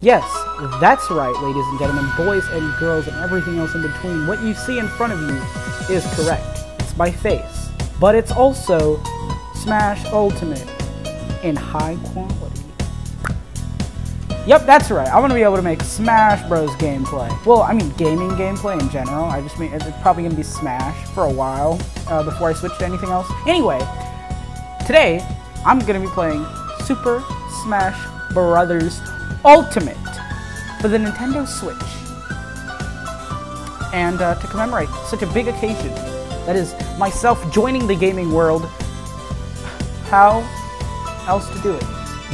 Yes, that's right, ladies and gentlemen, boys and girls, and everything else in between. What you see in front of you is correct. It's my face. But it's also Smash Ultimate in high quality. Yep, that's right. I want to be able to make Smash Bros. gameplay. Well, I mean gaming gameplay in general. I just mean it's probably going to be Smash for a while uh, before I switch to anything else. Anyway, today I'm going to be playing Super Smash Brothers Ultimate for the Nintendo Switch. And uh, to commemorate such a big occasion, that is myself joining the gaming world, how else to do it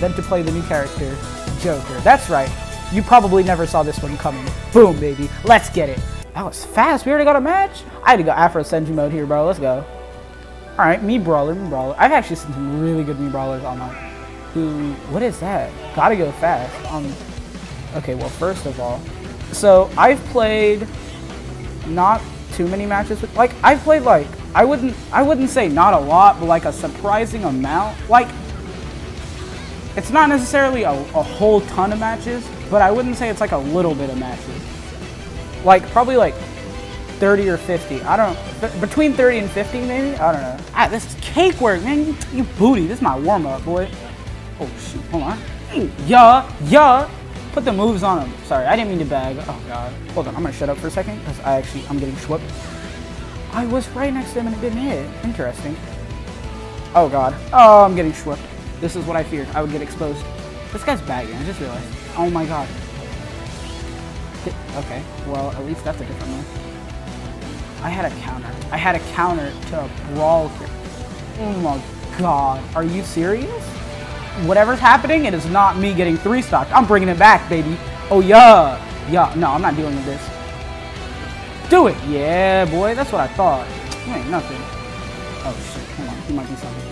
than to play the new character, Joker. That's right, you probably never saw this one coming. Boom, baby, let's get it. That was fast, we already got a match? I had to go Afro Senju mode here, bro, let's go. Alright, Mii Brawler, Mii Brawler. I've actually seen some really good Mii Brawlers online who, what is that? Gotta go fast. Um, okay, well, first of all, so I've played not too many matches with, like, I've played, like, I wouldn't, I wouldn't say not a lot, but like a surprising amount. Like, it's not necessarily a, a whole ton of matches, but I wouldn't say it's like a little bit of matches. Like, probably like 30 or 50. I don't between 30 and 50 maybe. I don't know. Ah, this is cake work, man. You, you booty. This is my warm up, boy. Oh shoot, hold on. Yeah, yeah. Put the moves on him. Sorry, I didn't mean to bag. Oh god. Hold on, I'm gonna shut up for a second because I actually I'm getting swept. I was right next to him and it didn't hit. Interesting. Oh god. Oh, I'm getting swept. This is what I feared. I would get exposed. This guy's bagging. I just realized. Oh my god. Okay. Well, at least that's a different move. I had a counter. I had a counter to a brawl here. Oh my god. Are you serious? Whatever's happening, it is not me getting three stocked. I'm bringing it back, baby. Oh, yeah. Yeah, no, I'm not dealing with this. Do it. Yeah, boy, that's what I thought. You ain't nothing. Oh, shit. Come on. He might be something.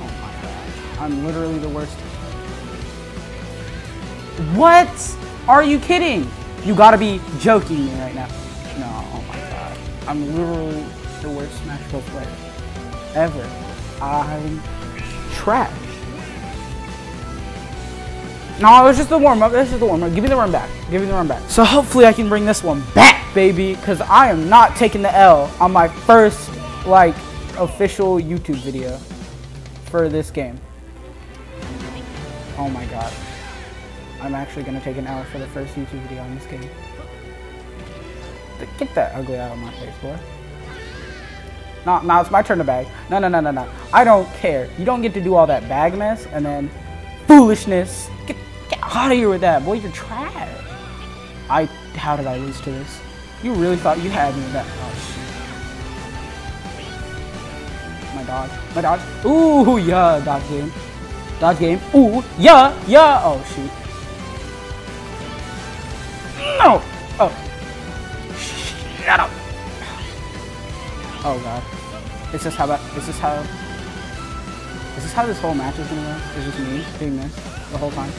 Oh, my God. I'm literally the worst. What? Are you kidding? You gotta be joking me right now. No, oh my god. I'm literally the worst Smash Bros. player ever. I'm trash. No, it was just the warm-up. This is the warm-up. Give me the run back. Give me the run back. So hopefully I can bring this one back, baby, because I am not taking the L on my first, like, official YouTube video for this game. Oh my god. I'm actually going to take an L for the first YouTube video on this game. Get that ugly out of my face, boy. No, now it's my turn to bag. No, no, no, no, no. I don't care. You don't get to do all that bag mess and then foolishness. Get out of here with that, boy. You're trash. I. How did I lose to this? You really thought you had me with that? Oh. My dodge. My dodge. Ooh, yeah, dodge game. Dodge game. Ooh, yeah, yeah. Oh shoot. No. Oh. Shut up. Oh god. Is this how? Is this how? Is this how this whole match is gonna go? Is just me doing this the whole time?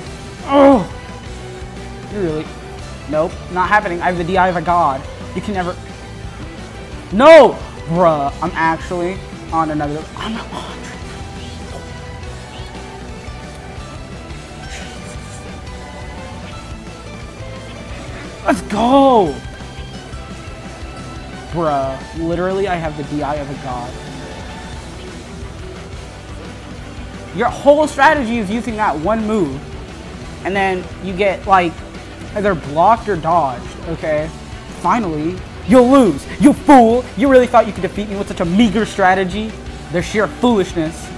Oh! You really... Nope, not happening. I have the DI of a god. You can never... No! Bruh, I'm actually on another... I'm on... Let's go! Bruh, literally I have the DI of a god. Your whole strategy is using that one move and then you get like either blocked or dodged, okay? Finally, you'll lose. You fool! You really thought you could defeat me with such a meager strategy? Their sheer foolishness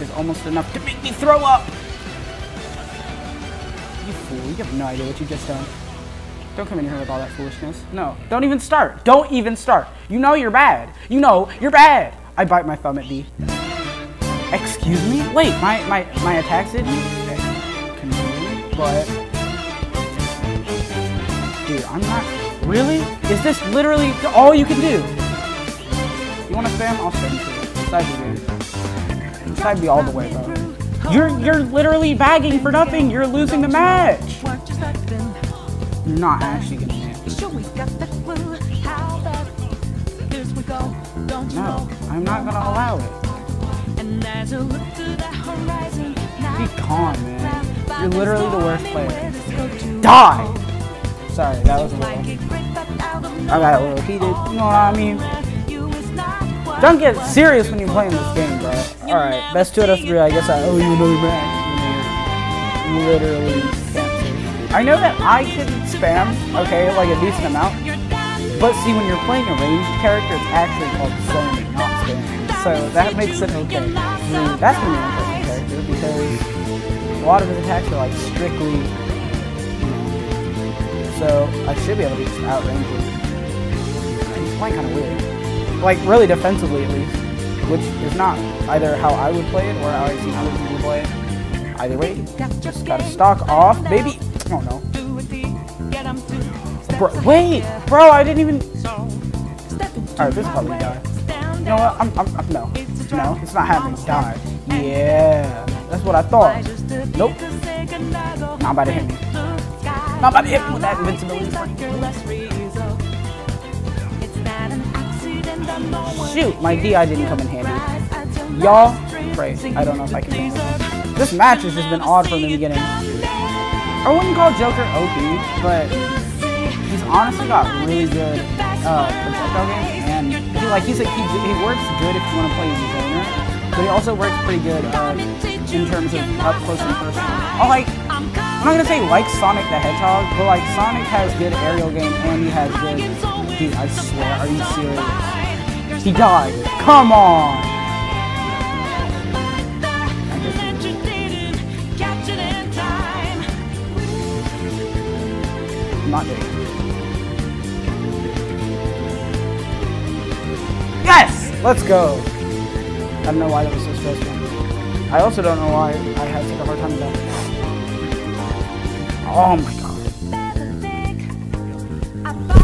is almost enough to make me throw up! You fool, you have no idea what you just done. Don't come in here with all that foolishness. No, don't even start. Don't even start. You know you're bad. You know you're bad. I bite my thumb at D. Excuse me? Wait, my, my, my attack's did but dude, I'm not really. Is this literally all you can do? You want to spam? I'll spam too. Side B, side B all the way, bro. You're you're literally bagging for nothing. You're losing the match. You're not actually gonna win. No, I'm not gonna allow it. Be calm, man. You're literally the worst player. Die! Sorry, that was a little... I got a little heated, you know what I mean? Don't get serious when you're playing this game, bro. Alright, best 2 out of 3, I guess I owe you another match. You literally can't. I know that I can spam, okay, like a decent amount. But see, when you're playing a ranged character, it's actually called zoning, not spamming. So that makes it okay. I mean, mm, that's when you're playing character, because a lot of his attacks are like strictly, you know. So I should be able to just outrange him. He's playing kind of weird. Like, really defensively at least. Which is not either how I would play it or how I see other people play it. Either way, just gotta stock off. Maybe, oh no. Bro, wait, bro, I didn't even. Alright, this probably die. You know what? I'm, I'm, I'm, no. No, it's not happening. Die. Yeah. That's what I thought. Nope. Not about to hit me. Not about to hit me with that invincibility. Shoot, my DI didn't come in handy. Y'all, pray. I don't know if I can do this. Match has just been odd from the beginning. I wouldn't call Joker OP, but he's honestly got really good uh, projectile game, and he, like he's like he, he works good if you want to play zoner, but he also works pretty good uh, in terms of up close and personal. Oh, like I'm not gonna say like Sonic the Hedgehog, but like Sonic has good aerial game and he has good. Dude, I swear, are you serious? He died. Come on. Not. Yes! Let's go! I don't know why that was so stressful. I also don't know why I had such a hard time with that. Oh my god.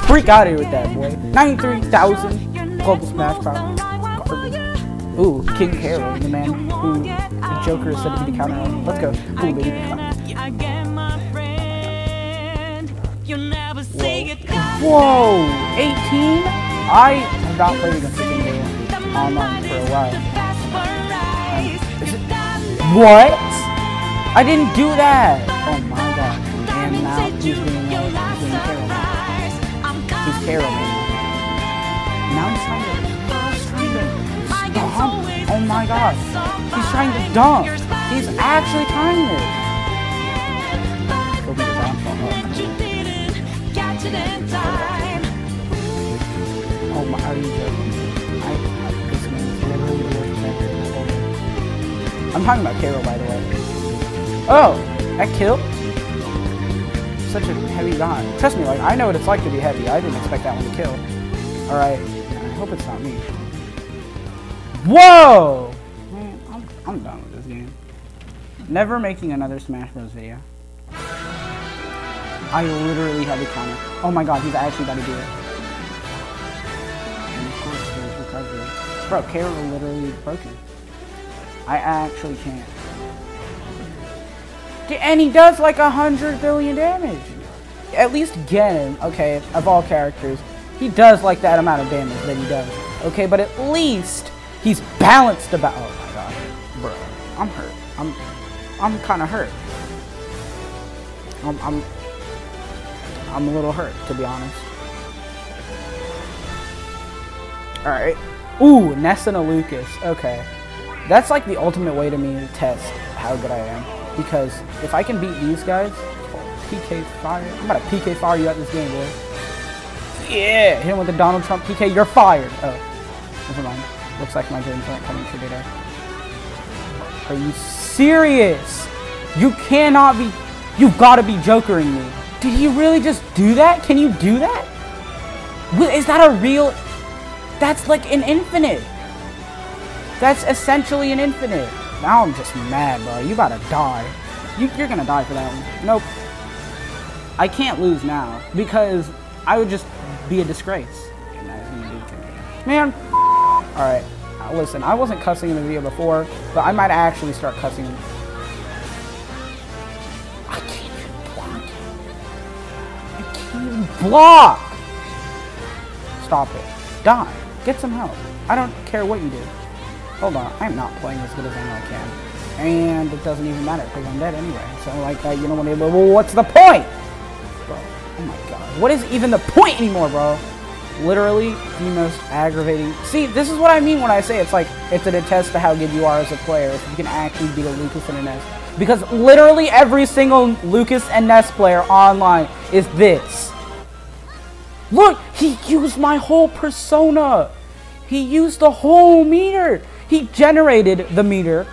Freak out here with that, boy. 93,000 global smash power. Ooh, King K. Rool, the man who the Joker is said to be the counter on. Let's go. Ooh, baby. Whoa! 18? I have not played against the game online for a while. What? I didn't do that! Oh my god. And now he's being, uh, he's being man. He's man. Now he's trying to, he's trying to stomp. Oh my god. He's trying to dunk. He's actually trying this. He'll be the downfall. Oh my, are you joking? I'm talking about K. Rool, by the way. Oh, that kill? Such a heavy guy. Trust me, like, I know what it's like to be heavy. I didn't expect that one to kill. Alright, I hope it's not me. Whoa! Man, I'm, I'm done with this game. Never making another Smash Bros. video. I literally have a counter. Oh my god, he's actually about to do it. And of course, there's recovery. Bro, K. Rool literally broken. I actually can't. And he does like a hundred billion damage. At least Gen, okay, of all characters, he does like that amount of damage that he does. Okay, but at least he's balanced about. Oh my god, bro, I'm hurt. I'm, I'm kind of hurt. I'm, I'm, I'm a little hurt to be honest. All right. Ooh, Ness and a Lucas. Okay, that's like the ultimate way to me to test how good I am. Because if I can beat these guys, PK fire. I'm about to PK fire you at this game, boy. Yeah, hit him with the Donald Trump PK. You're fired. Oh, never mind. Looks like my dreams aren't coming true today. Are you serious? You cannot be. You've got to be jokering me. Did he really just do that? Can you do that? Is that a real? That's like an infinite. That's essentially an infinite. Now I'm just mad, bro. You about to die. You, you're gonna die for that one. Nope. I can't lose now because I would just be a disgrace. Man. Alright. Listen, I wasn't cussing in the video before, but I might actually start cussing. I can't even block. I can't block. Stop it. Die. Get some help. I don't care what you do. Hold on. I'm not playing as good as I know I can. And it doesn't even matter because I'm dead anyway. So like that, you know what? i Well, what's the point, bro? Oh my god, what is even the point anymore, bro? Literally the most aggravating. See, this is what I mean when I say it's like it's an attest to how good you are as a player if you can actually beat a Lucas and a Ness. Because literally every single Lucas and Ness player online is this. Look, he used my whole persona. He used the whole meter. He generated the meter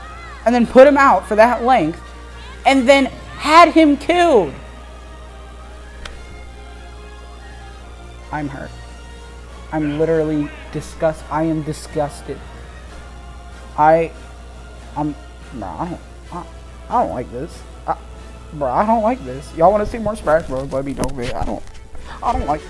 and then put him out for that length and then had him killed. I'm hurt. I'm literally disgust. I am disgusted. I, I'm, bro, I don't, I, I don't like this. I, bro, I don't like this. Y'all want to see more Smash Bros? Let me know, man. I don't, I don't like.